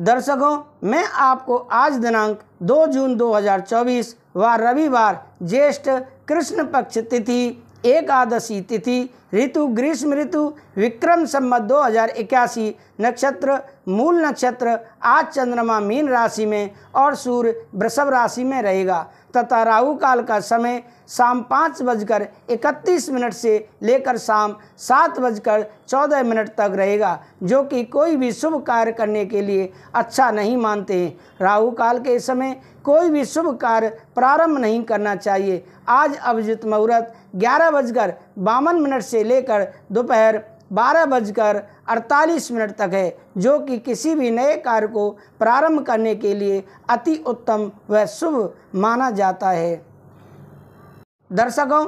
दर्शकों, मैं आपको आज दिनांक 2 जून 2024 व रविवार ज्येष्ठ कृष्ण पक्ष तिथि, एकादशी तिथि, ऋतु, ग्रीष्म ऋतु, विक्रम संवत दो हज़ार इक्यासी नक्षत्र, मूल नक्षत्र, आज चंद्रमा मीन राशि में और सूर्य वृषभ राशि में रहेगा। तथा राहु काल का समय शाम पाँच बजकर इकतीस मिनट से लेकर शाम सात बजकर चौदह मिनट तक रहेगा, जो कि कोई भी शुभ कार्य करने के लिए अच्छा नहीं मानते हैं। राहु काल के समय कोई भी शुभ कार्य प्रारंभ नहीं करना चाहिए। आज अभिजित मुहूर्त ग्यारह बजकर बावन मिनट से लेकर दोपहर बारह बजकर अड़तालीस मिनट तक है, जो कि किसी भी नए कार्य को प्रारंभ करने के लिए अति उत्तम व शुभ माना जाता है। दर्शकों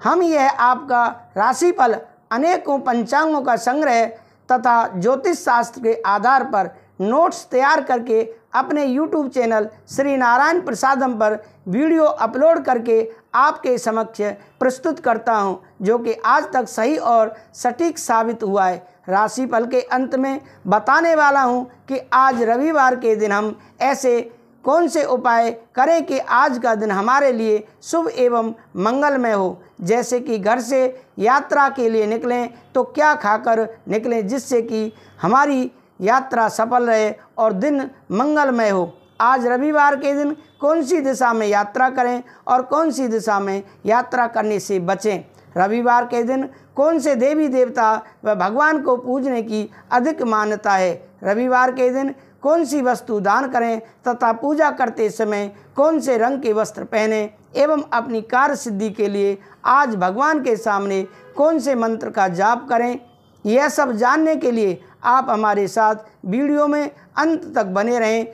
हम यह आपका राशिफल अनेकों पंचांगों का संग्रह तथा ज्योतिष शास्त्र के आधार पर नोट्स तैयार करके अपने YouTube चैनल श्री नारायण प्रसादम पर वीडियो अपलोड करके आपके समक्ष प्रस्तुत करता हूँ, जो कि आज तक सही और सटीक साबित हुआ है। राशिफल के अंत में बताने वाला हूँ कि आज रविवार के दिन हम ऐसे कौन से उपाय करें कि आज का दिन हमारे लिए शुभ एवं मंगलमय हो? जैसे कि घर से यात्रा के लिए निकलें तो क्या खाकर निकलें जिससे कि हमारी यात्रा सफल रहे और दिन मंगलमय हो? आज रविवार के दिन कौन सी दिशा में यात्रा करें और कौन सी दिशा में यात्रा करने से बचें? रविवार के दिन कौन से देवी देवता व भगवान को पूजने की अधिक मान्यता है? रविवार के दिन कौन सी वस्तु दान करें तथा पूजा करते समय कौन से रंग के वस्त्र पहने? एवं अपनी कार्य सिद्धि के लिए आज भगवान के सामने कौन से मंत्र का जाप करें? यह सब जानने के लिए आप हमारे साथ वीडियो में अंत तक बने रहें।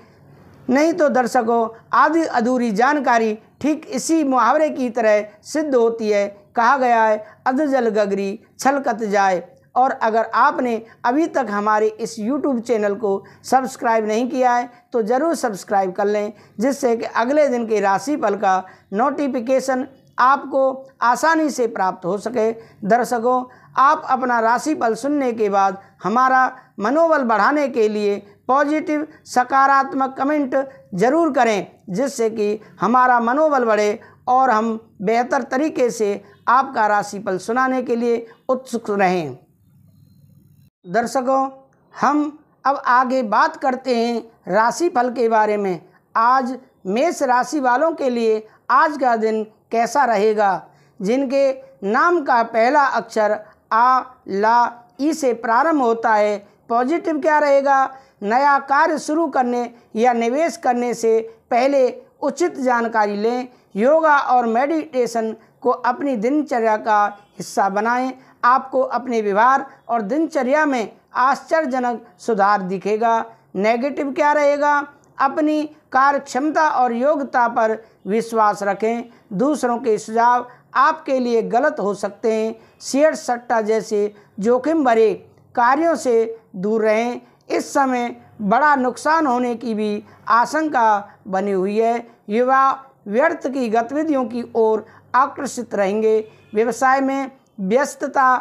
नहीं तो दर्शकों, आधी अधूरी जानकारी ठीक इसी मुहावरे की तरह सिद्ध होती है कहा गया है अध जल गगरी छलकत जाए। और अगर आपने अभी तक हमारे इस YouTube चैनल को सब्सक्राइब नहीं किया है तो ज़रूर सब्सक्राइब कर लें, जिससे कि अगले दिन के राशिफल का नोटिफिकेशन आपको आसानी से प्राप्त हो सके। दर्शकों, आप अपना राशिफल सुनने के बाद हमारा मनोबल बढ़ाने के लिए पॉजिटिव, सकारात्मक कमेंट ज़रूर करें, जिससे कि हमारा मनोबल बढ़े और हम बेहतर तरीके से आपका राशिफल सुनाने के लिए उत्सुक रहें। दर्शकों, हम अब आगे बात करते हैं राशिफल के बारे में। आज मेष राशि वालों के लिए आज का दिन कैसा रहेगा? जिनके नाम का पहला अक्षर आ, ला, ई से प्रारंभ होता है, पॉजिटिव क्या रहेगा? नया कार्य शुरू करने या निवेश करने से पहले उचित जानकारी लें। योगा और मेडिटेशन को अपनी दिनचर्या का हिस्सा बनाएँ। आपको अपने व्यवहार और दिनचर्या में आश्चर्यजनक सुधार दिखेगा। नेगेटिव क्या रहेगा? अपनी कार्य क्षमता और योग्यता पर विश्वास रखें। दूसरों के सुझाव आपके लिए गलत हो सकते हैं। शेयर सट्टा जैसे जोखिम भरे कार्यों से दूर रहें। इस समय बड़ा नुकसान होने की भी आशंका बनी हुई है। युवा व्यर्थ की गतिविधियों की ओर आकर्षित रहेंगे। व्यवसाय में व्यस्तता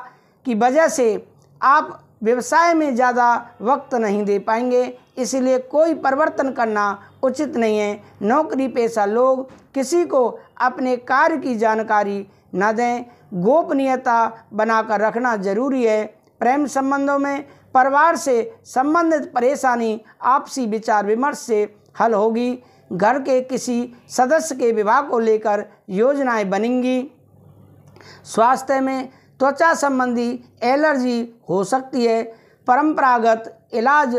की वजह से आप व्यवसाय में ज़्यादा वक्त नहीं दे पाएँगे। इसलिए कोई परिवर्तन करना उचित नहीं है। नौकरी पेशा लोग किसी को अपने कार्य की जानकारी न दें। गोपनीयता बनाकर रखना ज़रूरी है। प्रेम संबंधों में परिवार से संबंधित परेशानी आपसी विचार विमर्श से हल होगी। घर के किसी सदस्य के विवाह को लेकर योजनाएँ बनेंगी। स्वास्थ्य में त्वचा संबंधी एलर्जी हो सकती है। परंपरागत इलाज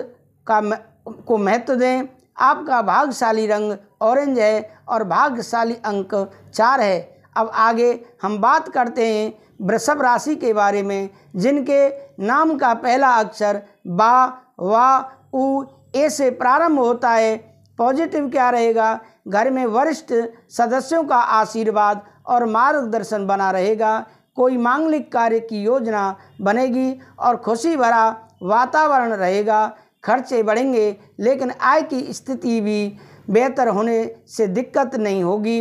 का को महत्व दें। आपका भाग्यशाली रंग ऑरेंज है और भाग्यशाली अंक चार है। अब आगे हम बात करते हैं वृषभ राशि के बारे में, जिनके नाम का पहला अक्षर बा, वा, उ, ए से प्रारंभ होता है। पॉजिटिव क्या रहेगा? घर में वरिष्ठ सदस्यों का आशीर्वाद और मार्गदर्शन बना रहेगा। कोई मांगलिक कार्य की योजना बनेगी और खुशी भरा वातावरण रहेगा। खर्चे बढ़ेंगे, लेकिन आय की स्थिति भी बेहतर होने से दिक्कत नहीं होगी।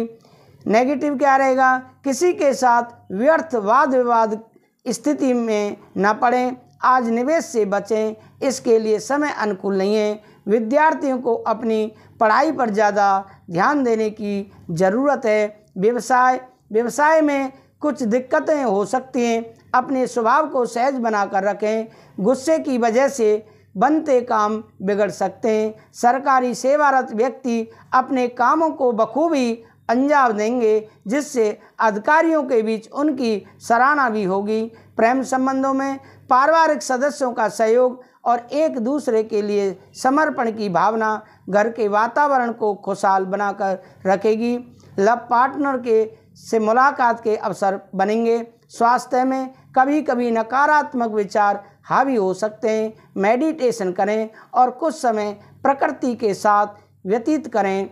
नेगेटिव क्या रहेगा? किसी के साथ व्यर्थ वाद विवाद स्थिति में न पड़ें। आज निवेश से बचें, इसके लिए समय अनुकूल नहीं है। विद्यार्थियों को अपनी पढ़ाई पर ज़्यादा ध्यान देने की ज़रूरत है। व्यवसाय व्यवसाय में कुछ दिक्कतें हो सकती हैं। अपने स्वभाव को सहज बनाकर रखें। गुस्से की वजह से बनते काम बिगड़ सकते हैं। सरकारी सेवारत व्यक्ति अपने कामों को बखूबी अंजाम देंगे, जिससे अधिकारियों के बीच उनकी सराहना भी होगी। प्रेम संबंधों में पारिवारिक सदस्यों का सहयोग और एक दूसरे के लिए समर्पण की भावना घर के वातावरण को खुशहाल बनाकर रखेगी। लव पार्टनर के से मुलाकात के अवसर बनेंगे। स्वास्थ्य में कभी कभी नकारात्मक विचार हावी हो सकते हैं। मेडिटेशन करें और कुछ समय प्रकृति के साथ व्यतीत करें।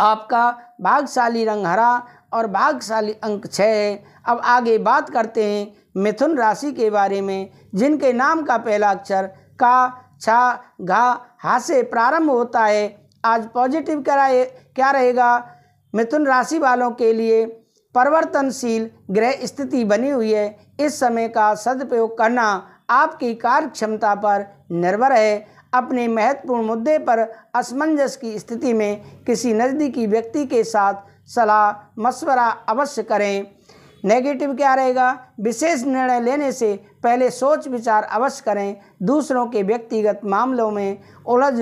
आपका भागशाली रंग हरा और भागशाली अंक छः है। अब आगे बात करते हैं मिथुन राशि के बारे में, जिनके नाम का पहला अक्षर का छा घा, हा से प्रारंभ होता है। आज पॉजिटिव क्या क्या रहेगा? मिथुन राशि वालों के लिए परिवर्तनशील ग्रह स्थिति बनी हुई है। इस समय का सदुपयोग करना आपकी कार्य क्षमता पर निर्भर है। अपने महत्वपूर्ण मुद्दे पर असमंजस की स्थिति में किसी नज़दीकी व्यक्ति के साथ सलाह मशवरा अवश्य करें। नेगेटिव क्या रहेगा? विशेष निर्णय लेने से पहले सोच विचार अवश्य करें। दूसरों के व्यक्तिगत मामलों में उलझ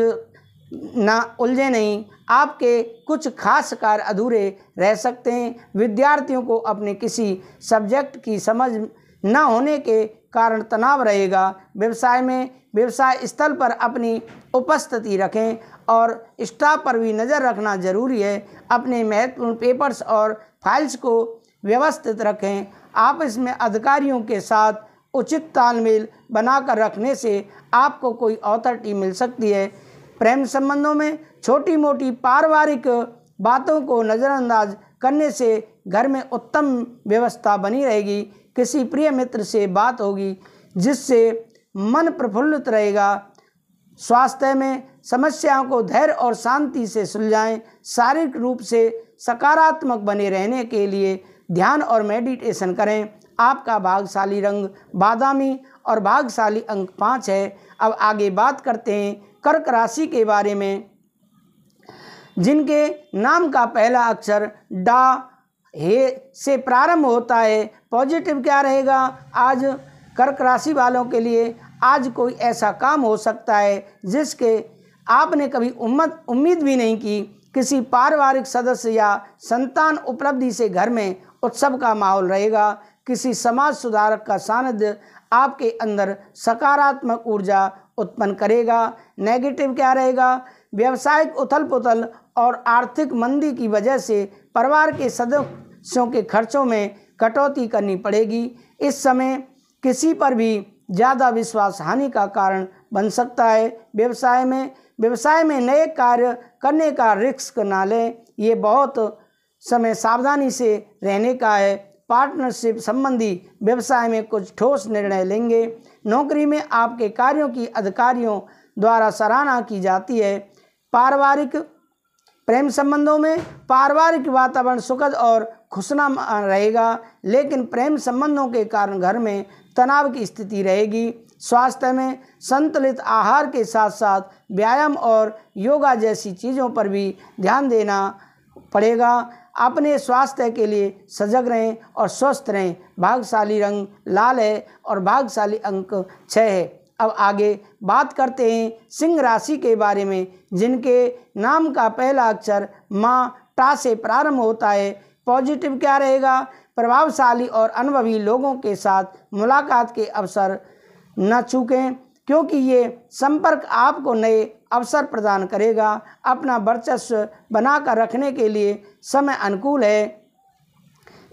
ना, उलझे नहीं। आपके कुछ खास कार्य अधूरे रह सकते हैं। विद्यार्थियों को अपने किसी सब्जेक्ट की समझ न होने के कारण तनाव रहेगा। व्यवसाय में व्यवसाय स्थल पर अपनी उपस्थिति रखें और स्टाफ पर भी नज़र रखना ज़रूरी है। अपने महत्वपूर्ण पेपर्स और फाइल्स को व्यवस्थित रखें। आप इसमें अधिकारियों के साथ उचित तालमेल बनाकर रखने से आपको कोई अथॉरिटी मिल सकती है। प्रेम संबंधों में छोटी मोटी पारिवारिक बातों को नज़रअंदाज करने से घर में उत्तम व्यवस्था बनी रहेगी। किसी प्रिय मित्र से बात होगी, जिससे मन प्रफुल्लित रहेगा। स्वास्थ्य में समस्याओं को धैर्य और शांति से सुलझाएँ। शारीरिक रूप से सकारात्मक बने रहने के लिए ध्यान और मेडिटेशन करें। आपका भागशाली रंग बादामी और भागशाली अंक पाँच है। अब आगे बात करते हैं कर्क राशि के बारे में, जिनके नाम का पहला अक्षर डा हे से प्रारंभ होता है। पॉजिटिव क्या रहेगा? आज कर्क राशि वालों के लिए आज कोई ऐसा काम हो सकता है, जिसके आपने कभी उम्मत, उम्मीद भी नहीं की। किसी पारिवारिक सदस्य या संतान उपलब्धि से घर में उत्सव का माहौल रहेगा। किसी समाज सुधारक का सानिध्य आपके अंदर सकारात्मक ऊर्जा उत्पन्न करेगा। नेगेटिव क्या रहेगा? व्यवसायिक उथल पुथल और आर्थिक मंदी की वजह से परिवार के सदस्यों के खर्चों में कटौती करनी पड़ेगी। इस समय किसी पर भी ज़्यादा विश्वास हानि का कारण बन सकता है। व्यवसाय में व्यवसाय में नए कार्य करने का रिस्क ना लें। ये बहुत समय सावधानी से रहने का है। पार्टनरशिप संबंधी व्यवसाय में कुछ ठोस निर्णय लेंगे। नौकरी में आपके कार्यों की अधिकारियों द्वारा सराहना की जाती है। पारिवारिक प्रेम संबंधों में पारिवारिक वातावरण सुखद और खुशना रहेगा, लेकिन प्रेम संबंधों के कारण घर में तनाव की स्थिति रहेगी। स्वास्थ्य में संतुलित आहार के साथ साथ व्यायाम और योगा जैसी चीज़ों पर भी ध्यान देना पड़ेगा। अपने स्वास्थ्य के लिए सजग रहें और स्वस्थ रहें। भागशाली रंग लाल है और भागशाली अंक छः है। अब आगे बात करते हैं सिंह राशि के बारे में, जिनके नाम का पहला अक्षर माँ टा से प्रारंभ होता है। पॉजिटिव क्या रहेगा? प्रभावशाली और अनुभवी लोगों के साथ मुलाकात के अवसर न चूकें, क्योंकि ये संपर्क आपको नए अवसर प्रदान करेगा। अपना वर्चस्व बनाकर रखने के लिए समय अनुकूल है।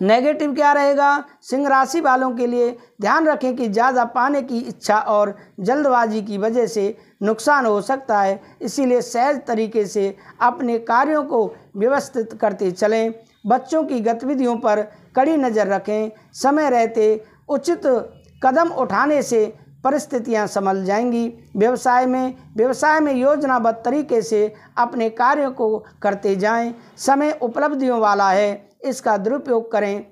नेगेटिव क्या रहेगा? सिंह राशि वालों के लिए ध्यान रखें कि ज़्यादा पाने की इच्छा और जल्दबाजी की वजह से नुकसान हो सकता है। इसीलिए सहज तरीके से अपने कार्यों को व्यवस्थित करते चलें। बच्चों की गतिविधियों पर कड़ी नज़र रखें। समय रहते उचित कदम उठाने से परिस्थितियाँ संभल जाएँगी। व्यवसाय में व्यवसाय में योजनाबद्ध तरीके से अपने कार्यों को करते जाएँ। समय उपलब्धियों वाला है, इसका दुरुपयोग करें,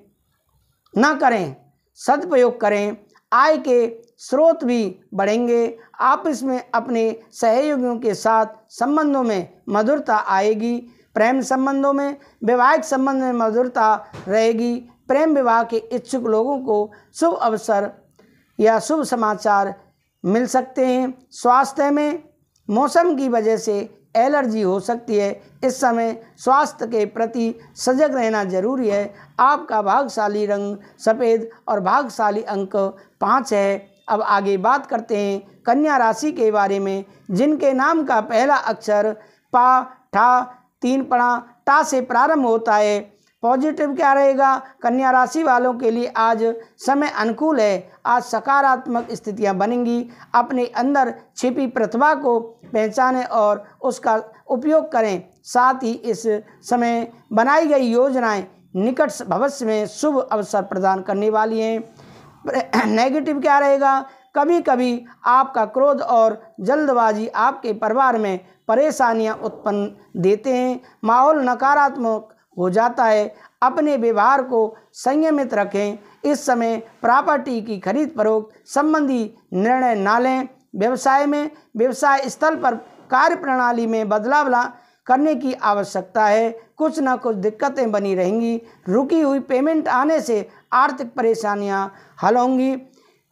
ना करें, सदुपयोग करें। आय के स्रोत भी बढ़ेंगे। आपस में अपने सहयोगियों के साथ संबंधों में मधुरता आएगी। प्रेम संबंधों में, वैवाहिक संबंध में मधुरता रहेगी। प्रेम विवाह के इच्छुक लोगों को शुभ अवसर या शुभ समाचार मिल सकते हैं। स्वास्थ्य में मौसम की वजह से एलर्जी हो सकती है। इस समय स्वास्थ्य के प्रति सजग रहना ज़रूरी है। आपका भागशाली रंग सफ़ेद और भागशाली अंक पाँच है। अब आगे बात करते हैं कन्या राशि के बारे में, जिनके नाम का पहला अक्षर पा, ठा, तीन पड़ा टा से प्रारंभ होता है। पॉजिटिव क्या रहेगा? कन्या राशि वालों के लिए आज समय अनुकूल है। आज सकारात्मक स्थितियाँ बनेंगी। अपने अंदर छिपी प्रतिभा को पहचानें और उसका उपयोग करें। साथ ही इस समय बनाई गई योजनाएँ निकट भविष्य में शुभ अवसर प्रदान करने वाली हैं। नेगेटिव क्या रहेगा? कभी कभी आपका क्रोध और जल्दबाजी आपके परिवार में परेशानियाँ उत्पन्न देते हैं। माहौल नकारात्मक हो जाता है। अपने व्यवहार को संयमित रखें। इस समय प्रॉपर्टी की खरीद फरोख्त संबंधी निर्णय ना लें। व्यवसाय में, व्यवसाय स्थल पर कार्य प्रणाली में बदलाव ला करने की आवश्यकता है। कुछ ना कुछ दिक्कतें बनी रहेंगी। रुकी हुई पेमेंट आने से आर्थिक परेशानियाँ हल होंगी।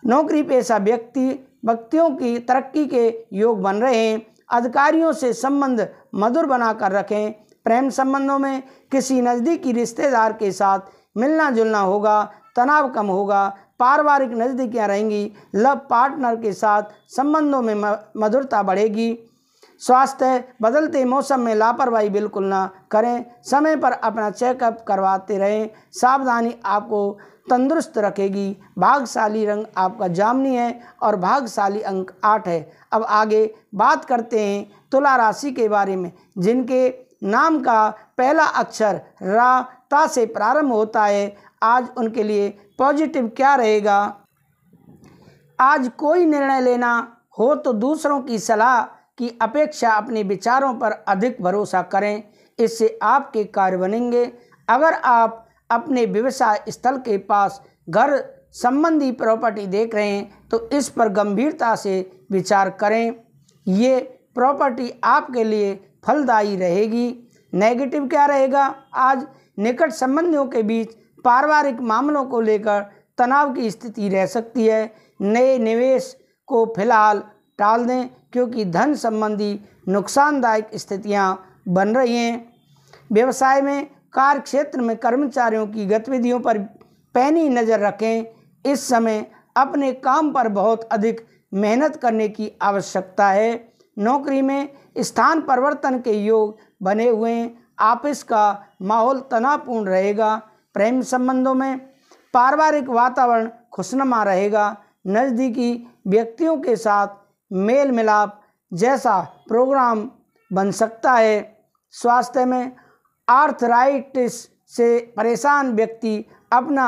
नौकरी पेशा व्यक्ति, व्यक्तियों की तरक्की के योग बन रहे हैं। अधिकारियों से संबंध मधुर बनाकर रखें। प्रेम संबंधों में किसी नज़दीकी रिश्तेदार के साथ मिलना जुलना होगा, तनाव कम होगा, पारिवारिक नज़दीकियाँ रहेंगी, लव पार्टनर के साथ संबंधों में मधुरता बढ़ेगी। स्वास्थ्य बदलते मौसम में लापरवाही बिल्कुल ना करें, समय पर अपना चेकअप करवाते रहें, सावधानी आपको तंदुरुस्त रखेगी। भागशाली रंग आपका जामनी है और भागशाली अंक आठ है। अब आगे बात करते हैं तुला राशि के बारे में, जिनके नाम का पहला अक्षर रा ता से प्रारंभ होता है। आज उनके लिए पॉजिटिव क्या रहेगा? आज कोई निर्णय लेना हो तो दूसरों की सलाह की अपेक्षा अपने विचारों पर अधिक भरोसा करें। इससे आपके कार्य बनेंगे। अगर आप अपने व्यवसाय स्थल के पास घर संबंधी प्रॉपर्टी देख रहे हैं तो इस पर गंभीरता से विचार करें। ये प्रॉपर्टी आपके लिए फलदायी रहेगी। नेगेटिव क्या रहेगा? आज निकट संबंधियों के बीच पारिवारिक मामलों को लेकर तनाव की स्थिति रह सकती है। नए निवेश को फ़िलहाल टाल दें, क्योंकि धन संबंधी नुकसानदायक स्थितियाँ बन रही हैं। व्यवसाय में कार्य क्षेत्र में कर्मचारियों की गतिविधियों पर पैनी नज़र रखें। इस समय अपने काम पर बहुत अधिक मेहनत करने की आवश्यकता है। नौकरी में स्थान परिवर्तन के योग बने हुए आपस का माहौल तनावपूर्ण रहेगा, प्रेम संबंधों में पारिवारिक वातावरण खुशनुमा रहेगा, नज़दीकी व्यक्तियों के साथ मेल मिलाप जैसा प्रोग्राम बन सकता है। स्वास्थ्य में आर्थराइटिस से परेशान व्यक्ति अपना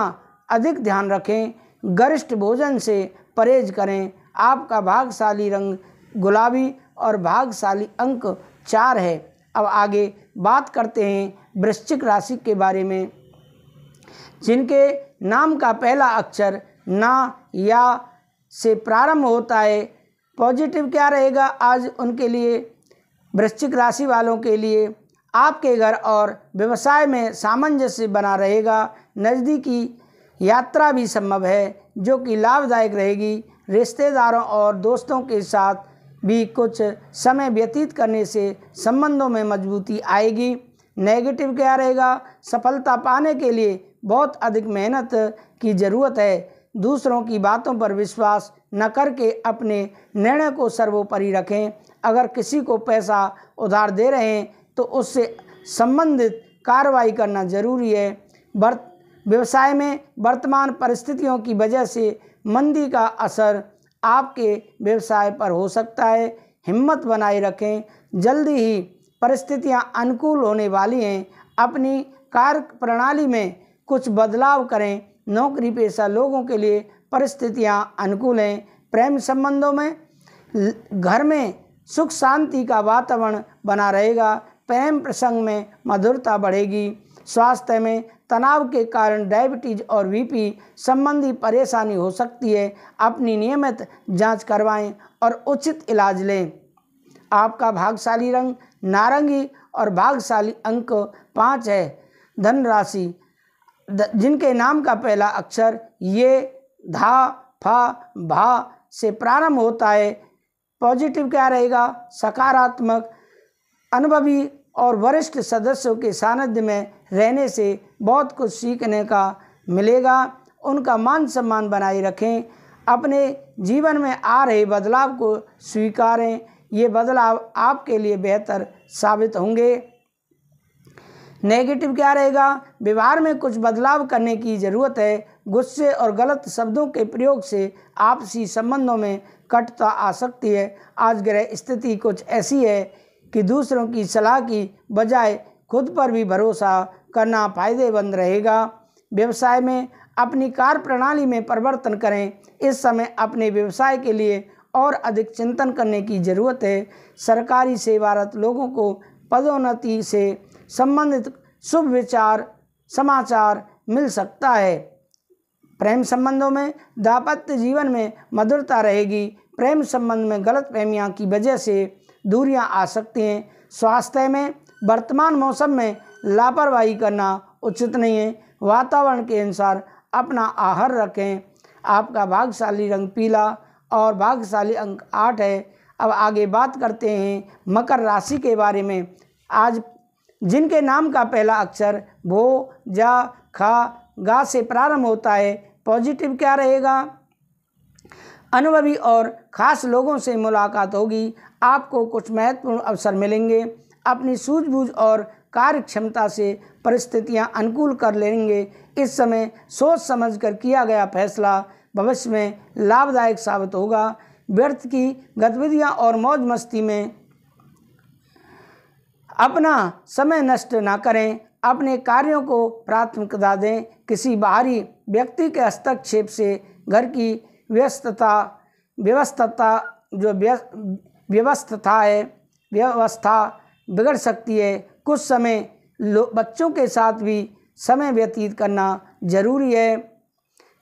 अधिक ध्यान रखें, गरिष्ठ भोजन से परहेज करें। आपका भागशाली रंग गुलाबी और भागशाली अंक चार है। अब आगे बात करते हैं वृश्चिक राशि के बारे में, जिनके नाम का पहला अक्षर ना या से प्रारंभ होता है। पॉजिटिव क्या रहेगा आज उनके लिए? वृश्चिक राशि वालों के लिए आपके घर और व्यवसाय में सामंजस्य बना रहेगा। नज़दीकी यात्रा भी संभव है, जो कि लाभदायक रहेगी। रिश्तेदारों और दोस्तों के साथ भी कुछ समय व्यतीत करने से संबंधों में मजबूती आएगी। नेगेटिव क्या रहेगा? सफलता पाने के लिए बहुत अधिक मेहनत की ज़रूरत है। दूसरों की बातों पर विश्वास न करके अपने निर्णय को सर्वोपरि रखें। अगर किसी को पैसा उधार दे रहे हैं तो उससे संबंधित कार्रवाई करना ज़रूरी है। व्यवसाय में वर्तमान परिस्थितियों की वजह से मंदी का असर आपके व्यवसाय पर हो सकता है। हिम्मत बनाए रखें। जल्दी ही परिस्थितियाँ अनुकूल होने वाली हैं। अपनी कार्य प्रणाली में कुछ बदलाव करें। नौकरी पेशा लोगों के लिए परिस्थितियाँ अनुकूल हैं। प्रेम संबंधों में घर में सुख शांति का वातावरण बना रहेगा। प्रेम प्रसंग में मधुरता बढ़ेगी। स्वास्थ्य में तनाव के कारण डायबिटीज़ और बीपी संबंधी परेशानी हो सकती है। अपनी नियमित जाँच करवाएँ और उचित इलाज लें। आपका भागशाली रंग, नारंगी और भागशाली अंक पाँच है। धन राशि जिनके नाम का पहला अक्षर ये, धा, फा, भा से प्रारंभ होता है। पॉजिटिव क्या रहेगा? सकारात्मक, अनुभवी और वरिष्ठ सदस्यों के सानिध्य में रहने से बहुत कुछ सीखने का मिलेगा। उनका मान सम्मान बनाए रखें। अपने जीवन में आ रहे बदलाव को स्वीकारें। ये बदलाव आपके लिए बेहतर साबित होंगे। नेगेटिव क्या रहेगा? व्यवहार में कुछ बदलाव करने की ज़रूरत है। गुस्से और गलत शब्दों के प्रयोग से आपसी संबंधों में कटता आ सकती है। आज ग्रह स्थिति कुछ ऐसी है कि दूसरों की सलाह की बजाय खुद पर भी भरोसा करना फ़ायदेमंद रहेगा। व्यवसाय में अपनी कार्य प्रणाली में परिवर्तन करें। इस समय अपने व्यवसाय के लिए और अधिक चिंतन करने की ज़रूरत है। सरकारी सेवारत लोगों को पदोन्नति से संबंधित शुभ विचार, समाचार मिल सकता है। प्रेम संबंधों में दाम्पत्य जीवन में मधुरता रहेगी। प्रेम संबंध में गलत फहमियाँ की वजह से दूरियाँ आ सकती हैं। स्वास्थ्य में, वर्तमान मौसम में लापरवाही करना उचित नहीं है। वातावरण के अनुसार अपना आहार रखें। आपका भाग्यशाली रंग पीला और भाग्यशाली अंक आठ है। अब आगे बात करते हैं मकर राशि के बारे में। आज जिनके नाम का पहला अक्षर भो, जा, खा, गा से प्रारंभ होता है, पॉजिटिव क्या रहेगा? अनुभवी और ख़ास लोगों से मुलाकात होगी। आपको कुछ महत्वपूर्ण अवसर मिलेंगे। अपनी सूझबूझ और कार्य क्षमता से परिस्थितियाँ अनुकूल कर लेंगे। इस समय सोच समझकर किया गया फैसला भविष्य में लाभदायक साबित होगा। व्यर्थ की गतिविधियाँ और मौज मस्ती में अपना समय नष्ट ना करें। अपने कार्यों को प्राथमिकता दें। किसी बाहरी व्यक्ति के हस्तक्षेप से घर की व्यस्तता, व्यवस्थता जो व्यवस्था है, व्यवस्था बिगड़ सकती है। कुछ समय बच्चों के साथ भी समय व्यतीत करना ज़रूरी है।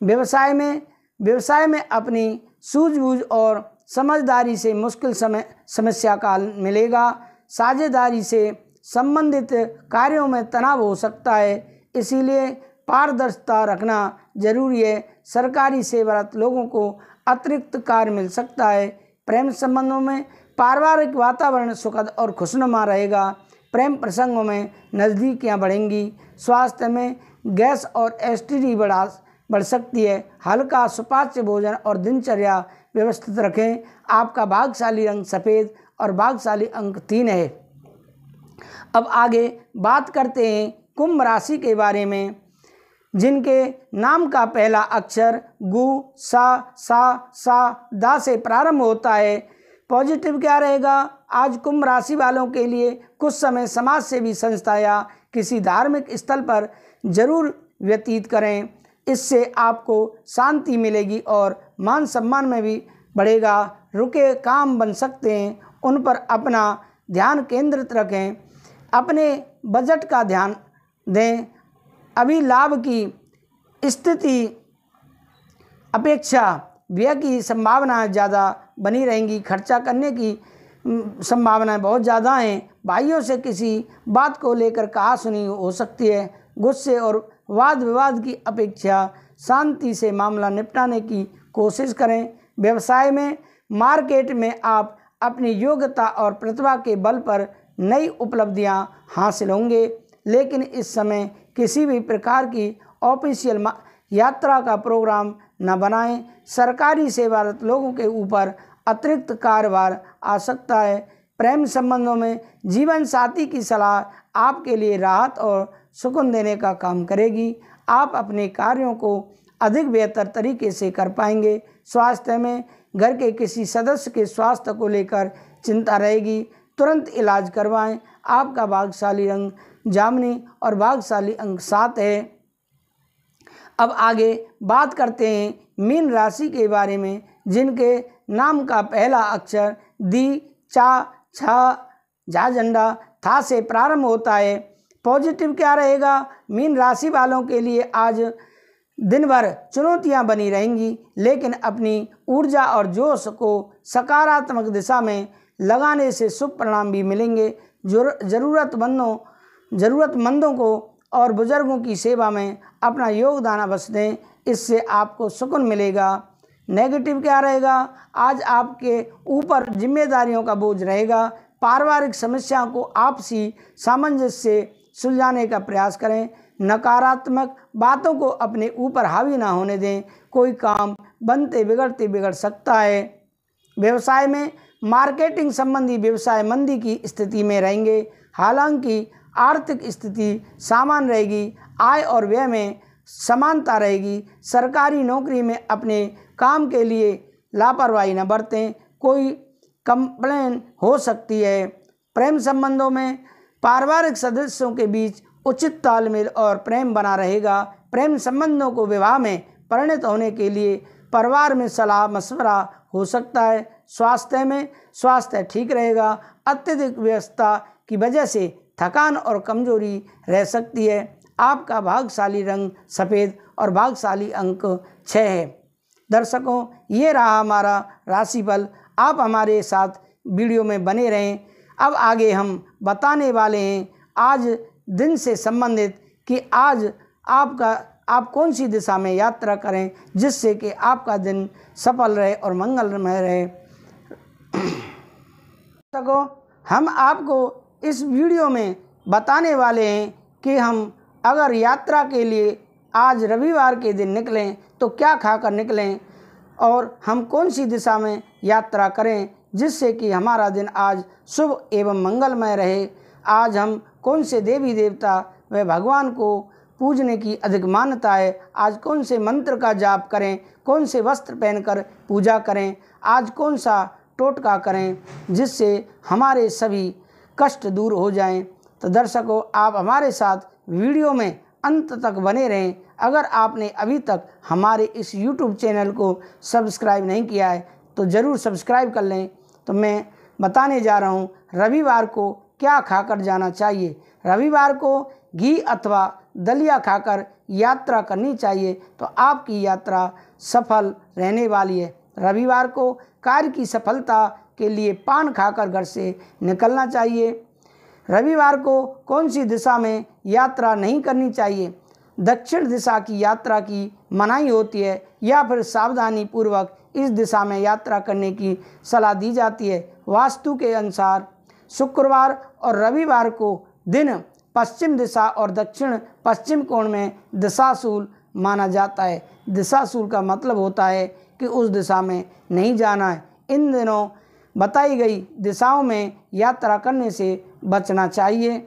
व्यवसाय में व्यवसाय में अपनी सूझबूझ और समझदारी से मुश्किल समय, समस्या का मिलेगा। साझेदारी से संबंधित कार्यों में तनाव हो सकता है, इसीलिए पारदर्शिता रखना ज़रूरी है। सरकारी सेवारत लोगों को अतिरिक्त कार्य मिल सकता है। प्रेम संबंधों में पारिवारिक वातावरण सुखद और खुशनुमा रहेगा। प्रेम प्रसंगों में नज़दीकियाँ बढ़ेंगी। स्वास्थ्य में गैस और एसटीडी बढ़ा, बढ़ सकती है। हल्का सुपाच्य भोजन और दिनचर्या व्यवस्थित रखें। आपका भागशाली रंग सफ़ेद और भागशाली अंक तीन है। अब आगे बात करते हैं कुंभ राशि के बारे में, जिनके नाम का पहला अक्षर गु, सा सा सा, दा से प्रारंभ होता है। पॉजिटिव क्या रहेगा? आज कुंभ राशि वालों के लिए कुछ समय समाज सेवी संस्था या किसी धार्मिक स्थल पर ज़रूर व्यतीत करें। इससे आपको शांति मिलेगी और मान सम्मान में भी बढ़ेगा। रुके काम बन सकते हैं, उन पर अपना ध्यान केंद्रित रखें। अपने बजट का ध्यान दें। अभी लाभ की स्थिति अपेक्षा व्यय की संभावना ज़्यादा बनी रहेंगी, खर्चा करने की संभावनाएँ बहुत ज़्यादा हैं। भाइयों से किसी बात को लेकर कहा सुनी हो सकती है। गुस्से और वाद विवाद की अपेक्षा शांति से मामला निपटाने की कोशिश करें। व्यवसाय में, मार्केट में आप अपनी योग्यता और प्रतिभा के बल पर नई उपलब्धियाँ हासिल होंगे। लेकिन इस समय किसी भी प्रकार की ऑफिशियल यात्रा का प्रोग्राम न बनाएँ। सरकारी सेवारत लोगों के ऊपर अतिरिक्त कारोबार आ सकता है। प्रेम संबंधों में जीवन साथी की सलाह आपके लिए राहत और सुकून देने का काम करेगी। आप अपने कार्यों को अधिक बेहतर तरीके से कर पाएँगे। स्वास्थ्य में घर के किसी सदस्य के स्वास्थ्य को लेकर चिंता रहेगी। तुरंत इलाज करवाएँ। आपका भागशाली रंग जामनी और भागशाली अंक सात है। अब आगे बात करते हैं मीन राशि के बारे में, जिनके नाम का पहला अक्षर दी, चा, छा झा झंडा, था से प्रारंभ होता है। पॉजिटिव क्या रहेगा? मीन राशि वालों के लिए आज दिन भर चुनौतियाँ बनी रहेंगी, लेकिन अपनी ऊर्जा और जोश को सकारात्मक दिशा में लगाने से शुभ परिणाम भी मिलेंगे। ज़रूरतमंदों ज़रूरतमंदों को और बुज़ुर्गों की सेवा में अपना योगदान अवश्य दें। इससे आपको सुकून मिलेगा। नेगेटिव क्या रहेगा? आज आपके ऊपर जिम्मेदारियों का बोझ रहेगा। पारिवारिक समस्याओं को आपसी सामंजस्य से सुलझाने का प्रयास करें। नकारात्मक बातों को अपने ऊपर हावी ना होने दें। कोई काम बनते बिगड़ते बिगड़ सकता है। व्यवसाय में मार्केटिंग संबंधी व्यवसाय मंदी की स्थिति में रहेंगे। हालाँकि आर्थिक स्थिति सामान्य रहेगी। आय और व्यय में समानता रहेगी। सरकारी नौकरी में अपने काम के लिए लापरवाही न बरतें। कोई कंप्लेन हो सकती है। प्रेम संबंधों में पारिवारिक सदस्यों के बीच उचित तालमेल और प्रेम बना रहेगा। प्रेम संबंधों को विवाह में परिणत होने के लिए परिवार में सलाह मशवरा हो सकता है। स्वास्थ्य में स्वास्थ्य ठीक रहेगा। अत्यधिक व्यवस्था की वजह से थकान और कमज़ोरी रह सकती है। आपका भागशाली रंग सफ़ेद और भागशाली अंक छः है। दर्शकों, ये रहा हमारा राशिफल। आप हमारे साथ वीडियो में बने रहें। अब आगे हम बताने वाले हैं आज दिन से संबंधित कि आज आपका, आप कौन सी दिशा में यात्रा करें जिससे कि आपका दिन सफल रहे और मंगलमय रहे। सको हम आपको इस वीडियो में बताने वाले हैं कि हम अगर यात्रा के लिए आज रविवार के दिन निकलें तो क्या खाकर निकलें? और हम कौन सी दिशा में यात्रा करें, जिससे कि हमारा दिन आज शुभ एवं मंगलमय रहे? आज हम कौन से देवी देवता व भगवान को पूजने की अधिक मान्यता है? आज कौन से मंत्र का जाप करें? कौन से वस्त्र पहनकर पूजा करें? आज कौन सा टोटका करें, जिससे हमारे सभी कष्ट दूर हो जाएँ? तो दर्शकों, आप हमारे साथ वीडियो में अंत तक बने रहें। अगर आपने अभी तक हमारे इस यूट्यूब चैनल को सब्सक्राइब नहीं किया है तो ज़रूर सब्सक्राइब कर लें। तो मैं बताने जा रहा हूँ, रविवार को क्या खाकर जाना चाहिए? रविवार को घी अथवा दलिया खाकर यात्रा करनी चाहिए तो आपकी यात्रा सफल रहने वाली है। रविवार को कार्य की सफलता के लिए पान खाकर घर से निकलना चाहिए। रविवार को कौन सी दिशा में यात्रा नहीं करनी चाहिए? दक्षिण दिशा की यात्रा की मनाही होती है या फिर सावधानी पूर्वक इस दिशा में यात्रा करने की सलाह दी जाती है? वास्तु के अनुसार, शुक्रवार और रविवार को दिन पश्चिम दिशा और दक्षिण पश्चिम कोण में दिशाशूल माना जाता है। दिशाशूल का मतलब होता है कि उस दिशा में नहीं जाना है। इन दिनों बताई गई दिशाओं में यात्रा करने से बचना चाहिए।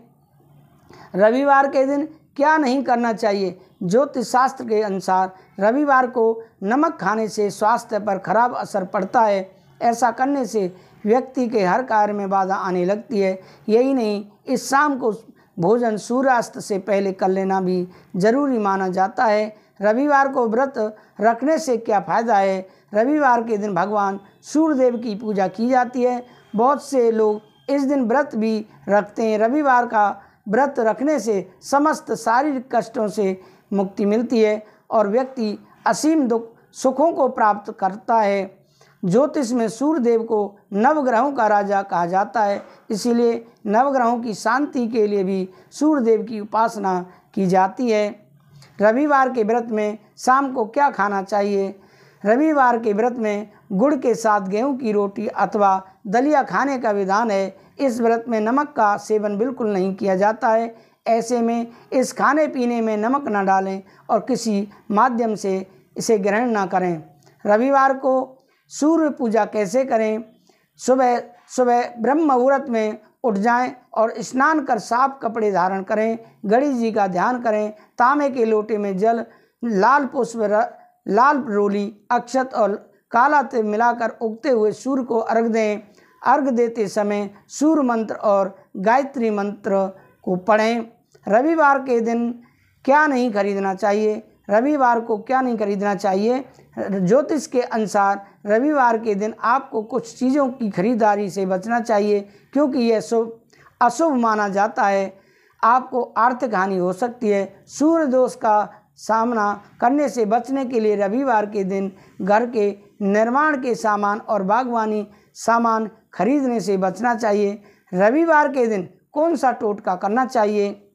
रविवार के दिन क्या नहीं करना चाहिए? ज्योतिष शास्त्र के अनुसार रविवार को नमक खाने से स्वास्थ्य पर खराब असर पड़ता है। ऐसा करने से व्यक्ति के हर कार्य में बाधा आने लगती है। यही नहीं, इस शाम को भोजन सूर्यास्त से पहले कर लेना भी ज़रूरी माना जाता है। रविवार को व्रत रखने से क्या फ़ायदा है? रविवार के दिन भगवान सूर्यदेव की पूजा की जाती है। बहुत से लोग इस दिन व्रत भी रखते हैं। रविवार का व्रत रखने से समस्त शारीरिक कष्टों से मुक्ति मिलती है और व्यक्ति असीम दुख सुखों को प्राप्त करता है। ज्योतिष में सूर्यदेव को नवग्रहों का राजा कहा जाता है। इसीलिए नवग्रहों की शांति के लिए भी सूर्यदेव की उपासना की जाती है। रविवार के व्रत में शाम को क्या खाना चाहिए? रविवार के व्रत में गुड़ के साथ गेहूँ की रोटी अथवा दलिया खाने का विधान है। इस व्रत में नमक का सेवन बिल्कुल नहीं किया जाता है। ऐसे में इस खाने पीने में नमक न डालें और किसी माध्यम से इसे ग्रहण ना करें। रविवार को सूर्य पूजा कैसे करें? सुबह सुबह ब्रह्म मुहूर्त में उठ जाएँ और स्नान कर साफ़ कपड़े धारण करें। गणेश जी का ध्यान करें। तांबे के लोटे में जल, लाल पुष्प लाल रोली, अक्षत और काला तिल मिलाकर उगते हुए सूर्य को अर्घ दें। अर्घ देते समय सूर्य मंत्र और गायत्री मंत्र को पढ़ें। रविवार के दिन क्या नहीं खरीदना चाहिए? रविवार को क्या नहीं खरीदना चाहिए? ज्योतिष के अनुसार रविवार के दिन आपको कुछ चीज़ों की खरीदारी से बचना चाहिए, क्योंकि यह शुभ, अशुभ माना जाता है। आपको आर्थिक हानि हो सकती है। सूर्य दोष का सामना करने से बचने के लिए रविवार के दिन घर के निर्माण के सामान और बागवानी सामान खरीदने से बचना चाहिए। रविवार के दिन कौन सा टोटका करना चाहिए?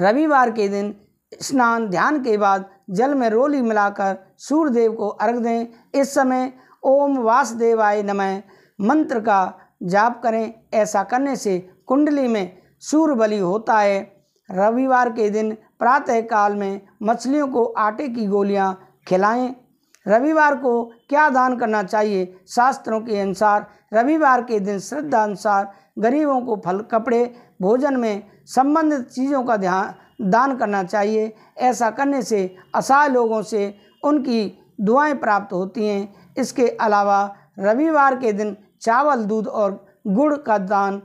रविवार के दिन स्नान, ध्यान के बाद जल में रोली मिलाकर सूर्यदेव को अर्घ दें। इस समय ओम वासुदेवाय नमः। मंत्र का जाप करें। ऐसा करने से कुंडली में सूर्य बलि होता है। रविवार के दिन प्रातः काल में मछलियों को आटे की गोलियाँ खिलाएँ। रविवार को क्या दान करना चाहिए? शास्त्रों के अनुसार रविवार के दिन श्रद्धा अनुसार गरीबों को फल, कपड़े, भोजन में संबंधित चीज़ों का ध्यान, दान करना चाहिए। ऐसा करने से असहाय लोगों से उनकी दुआएँ प्राप्त होती हैं। इसके अलावा रविवार के दिन चावल, दूध और गुड़ का दान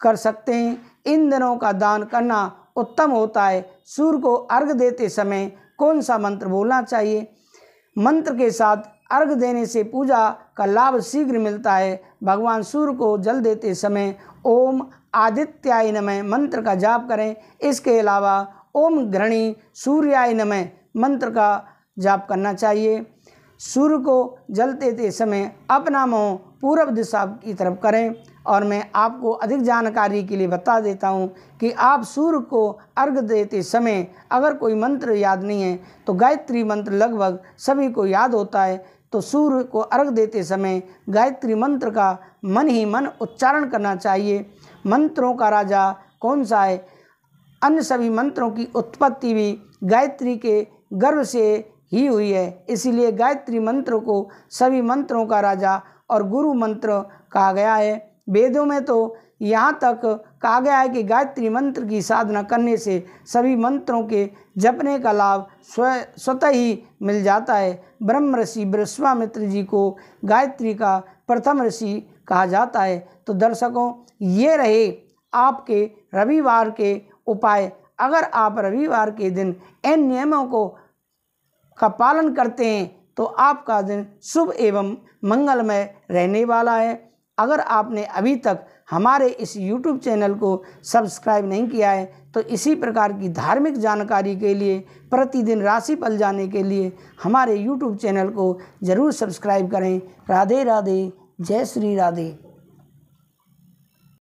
कर सकते हैं। इन दिनों का दान करना उत्तम होता है। सूर्य को अर्घ देते समय कौन सा मंत्र बोलना चाहिए? मंत्र के साथ अर्घ देने से पूजा का लाभ शीघ्र मिलता है। भगवान सूर्य को जल देते समय ओम आदित्याय नमः मंत्र का जाप करें। इसके अलावा ओम घृणी सूर्याय नमः मंत्र का जाप करना चाहिए। सूर्य को जलते देते समय अपना मुँह पूर्व दिशा की तरफ़ करें। और मैं आपको अधिक जानकारी के लिए बता देता हूँ कि आप सूर्य को अर्घ देते समय अगर कोई मंत्र याद नहीं है तो गायत्री मंत्र लगभग सभी को याद होता है। तो सूर्य को अर्घ देते समय गायत्री मंत्र का मन ही मन उच्चारण करना चाहिए। मंत्रों का राजा कौन सा है? अन्य सभी मंत्रों की उत्पत्ति भी गायत्री के गर्भ से ही हुई है। इसीलिए गायत्री मंत्र को सभी मंत्रों का राजा और गुरु मंत्र कहा गया है। वेदों में तो यहाँ तक कहा गया है कि गायत्री मंत्र की साधना करने से सभी मंत्रों के जपने का लाभ स्व, स्वतः ही मिल जाता है। ब्रह्म ऋषि विश्वामित्र जी को गायत्री का प्रथम ऋषि कहा जाता है। तो दर्शकों, ये रहे आपके रविवार के उपाय। अगर आप रविवार के दिन इन नियमों को, का पालन करते हैं तो आपका दिन शुभ एवं मंगलमय रहने वाला है। अगर आपने अभी तक हमारे इस YouTube चैनल को सब्सक्राइब नहीं किया है तो इसी प्रकार की धार्मिक जानकारी के लिए, प्रतिदिन राशि पल जाने के लिए हमारे YouTube चैनल को ज़रूर सब्सक्राइब करें। राधे राधे, जय श्री राधे।